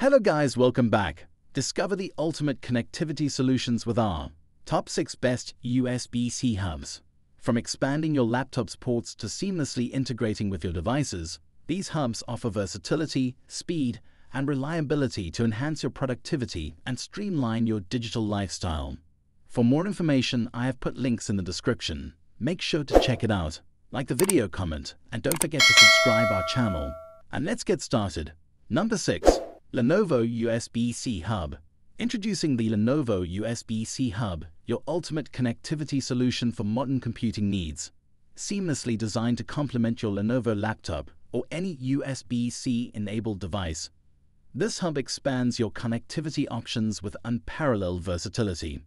Hello guys, welcome back. Discover the ultimate connectivity solutions with our top 6 best USB-C hubs. From expanding your laptop's ports to seamlessly integrating with your devices, these hubs offer versatility, speed, and reliability to enhance your productivity and streamline your digital lifestyle. For more information, I have put links in the description. Make sure to check it out, like the video comment, and don't forget to subscribe our channel. And let's get started. Number 6. Lenovo USB-C Hub. Introducing the Lenovo USB-C Hub, your ultimate connectivity solution for modern computing needs. Seamlessly designed to complement your Lenovo laptop or any USB-C enabled device. This hub expands your connectivity options with unparalleled versatility.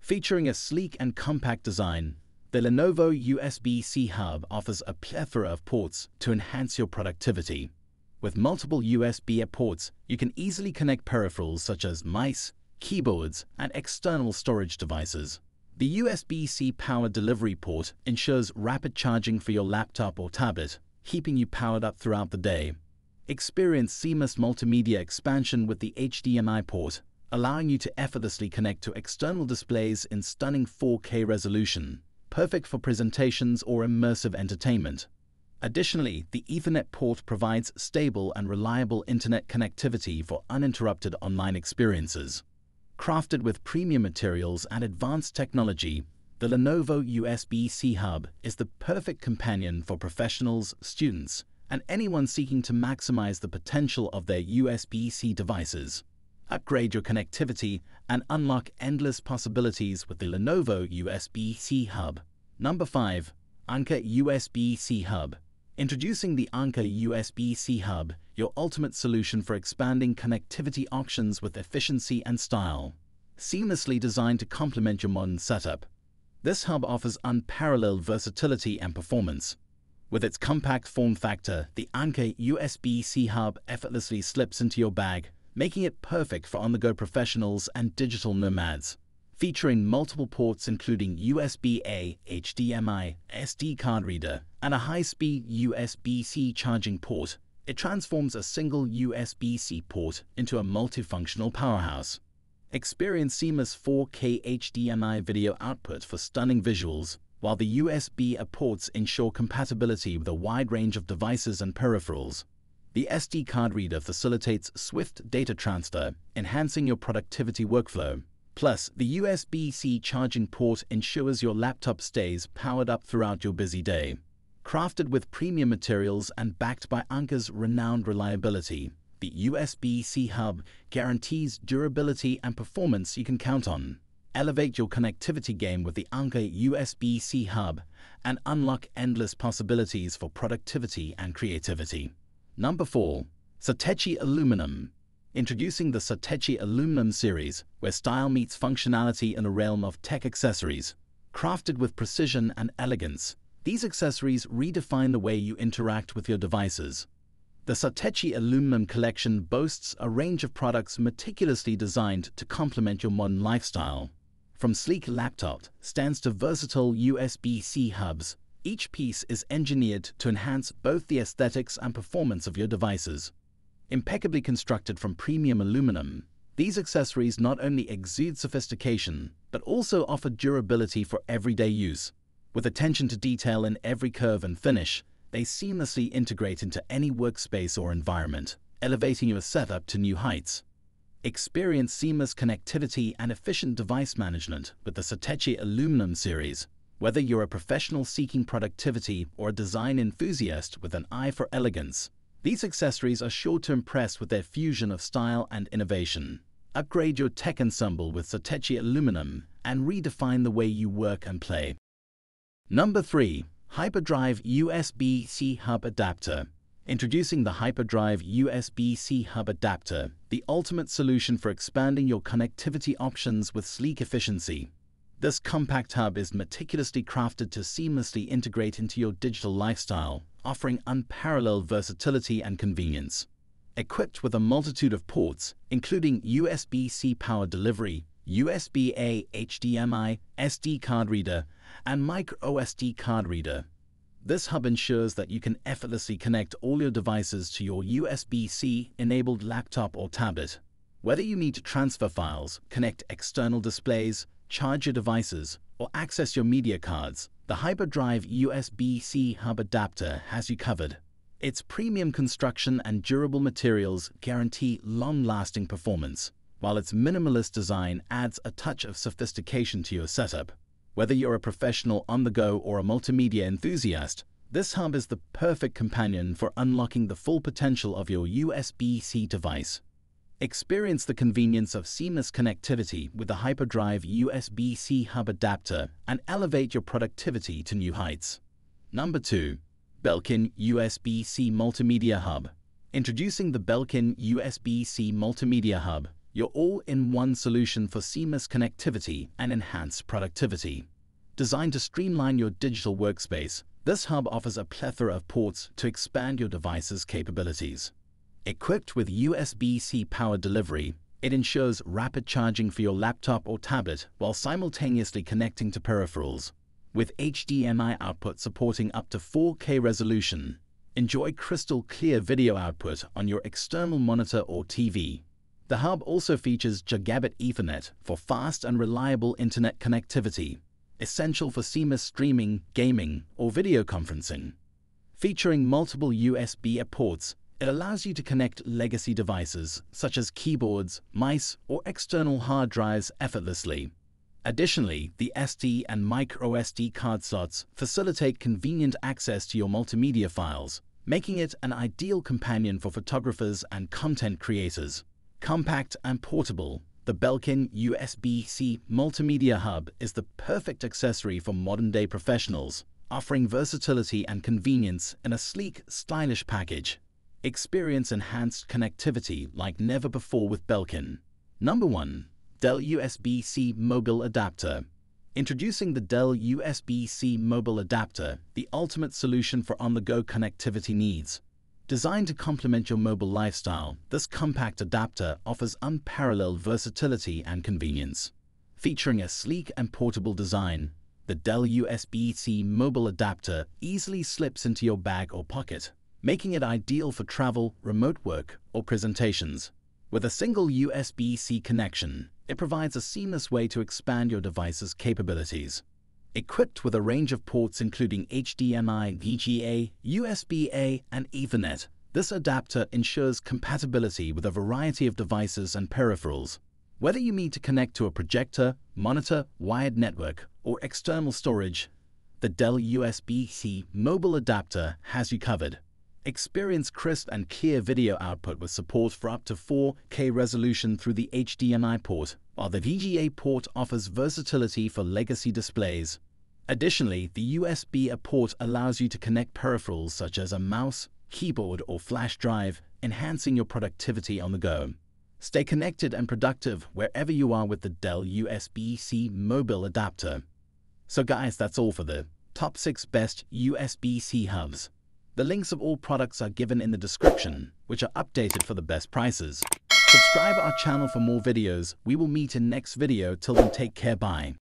Featuring a sleek and compact design, the Lenovo USB-C Hub offers a plethora of ports to enhance your productivity. With multiple USB ports, you can easily connect peripherals such as mice, keyboards, and external storage devices. The USB-C power delivery port ensures rapid charging for your laptop or tablet, keeping you powered up throughout the day. Experience seamless multimedia expansion with the HDMI port, allowing you to effortlessly connect to external displays in stunning 4K resolution, perfect for presentations or immersive entertainment. Additionally, the Ethernet port provides stable and reliable internet connectivity for uninterrupted online experiences. Crafted with premium materials and advanced technology, the Lenovo USB-C Hub is the perfect companion for professionals, students, and anyone seeking to maximize the potential of their USB-C devices. Upgrade your connectivity and unlock endless possibilities with the Lenovo USB-C Hub. Number 5. Anker USB-C Hub. Introducing the Anker USB-C Hub, your ultimate solution for expanding connectivity options with efficiency and style. Seamlessly designed to complement your modern setup. This hub offers unparalleled versatility and performance. With its compact form factor, the Anker USB-C Hub effortlessly slips into your bag making it perfect for on-the-go professionals and digital nomads. Featuring multiple ports including USB-A, HDMI, SD card reader, and a high-speed USB-C charging port, it transforms a single USB-C port into a multifunctional powerhouse. Experience seamless 4K HDMI video output for stunning visuals, while the USB-A ports ensure compatibility with a wide range of devices and peripherals. The SD card reader facilitates swift data transfer, enhancing your productivity workflow. Plus, the USB-C charging port ensures your laptop stays powered up throughout your busy day. Crafted with premium materials and backed by Anker's renowned reliability, the USB-C hub guarantees durability and performance you can count on. Elevate your connectivity game with the Anker USB-C hub and unlock endless possibilities for productivity and creativity. Number 4. Satechi Aluminum. Introducing the Satechi Aluminum series, where style meets functionality in a realm of tech accessories. Crafted with precision and elegance, these accessories redefine the way you interact with your devices. The Satechi Aluminum collection boasts a range of products meticulously designed to complement your modern lifestyle. From sleek laptop stands to versatile USB-C hubs, each piece is engineered to enhance both the aesthetics and performance of your devices. Impeccably constructed from premium aluminum, these accessories not only exude sophistication, but also offer durability for everyday use. With attention to detail in every curve and finish, they seamlessly integrate into any workspace or environment, elevating your setup to new heights. Experience seamless connectivity and efficient device management with the Satechi Aluminum series, whether you're a professional seeking productivity or a design enthusiast with an eye for elegance, these accessories are sure to impress with their fusion of style and innovation. Upgrade your tech ensemble with Satechi Aluminum and redefine the way you work and play. Number 3. Hyperdrive USB-C Hub Adapter Introducing the Hyperdrive USB-C Hub Adapter, the ultimate solution for expanding your connectivity options with sleek efficiency. This compact hub is meticulously crafted to seamlessly integrate into your digital lifestyle, offering unparalleled versatility and convenience. Equipped with a multitude of ports, including USB-C power delivery, USB-A HDMI, SD card reader, and micro SD card reader, This hub ensures that you can effortlessly connect all your devices to your USB-C enabled laptop or tablet. Whether you need to transfer files, connect external displays, charge your devices, or access your media cards, the Hyperdrive USB-C hub adapter has you covered. Its premium construction and durable materials guarantee long-lasting performance, while its minimalist design adds a touch of sophistication to your setup. Whether you're a professional on the go or a multimedia enthusiast, this hub is the perfect companion for unlocking the full potential of your USB-C device. Experience the convenience of seamless connectivity with the Hyperdrive USB-C hub adapter and elevate your productivity to new heights. Number 2. Belkin USB-C Multimedia Hub. Introducing the Belkin USB-C Multimedia Hub, your all-in-one solution for seamless connectivity and enhanced productivity. Designed to streamline your digital workspace, this hub offers a plethora of ports to expand your device's capabilities. Equipped with USB-C power delivery, it ensures rapid charging for your laptop or tablet while simultaneously connecting to peripherals. With HDMI output supporting up to 4K resolution, enjoy crystal clear video output on your external monitor or TV. The hub also features Gigabit Ethernet for fast and reliable internet connectivity, essential for seamless streaming, gaming, or video conferencing. Featuring multiple USB ports, it allows you to connect legacy devices such as keyboards, mice, or external hard drives effortlessly. Additionally, the SD and microSD card slots facilitate convenient access to your multimedia files, making it an ideal companion for photographers and content creators. Compact and portable, the Belkin USB-C Multimedia Hub is the perfect accessory for modern-day professionals, offering versatility and convenience in a sleek, stylish package. Experience enhanced connectivity like never before with Belkin. Number 1. Dell USB-C Mobile Adapter. Introducing the Dell USB-C Mobile Adapter, the ultimate solution for on-the-go connectivity needs. Designed to complement your mobile lifestyle, this compact adapter offers unparalleled versatility and convenience. Featuring a sleek and portable design, the Dell USB-C Mobile Adapter easily slips into your bag or pocket, making it ideal for travel, remote work, or presentations. With a single USB-C connection, it provides a seamless way to expand your device's capabilities. Equipped with a range of ports including HDMI, VGA, USB-A, and Ethernet, this adapter ensures compatibility with a variety of devices and peripherals. Whether you need to connect to a projector, monitor, wired network, or external storage, the Dell USB-C mobile adapter has you covered. Experience crisp and clear video output with support for up to 4K resolution through the HDMI port, while the VGA port offers versatility for legacy displays. Additionally, the USB port allows you to connect peripherals such as a mouse, keyboard, or flash drive, enhancing your productivity on the go. Stay connected and productive wherever you are with the Dell USB-C mobile adapter. So guys, that's all for the top 6 best USB-C hubs. The links of all products are given in the description, which are updated for the best prices. Subscribe our channel for more videos. We will meet in next video. Till then, take care. Bye.